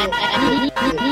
Oh, oh, oh,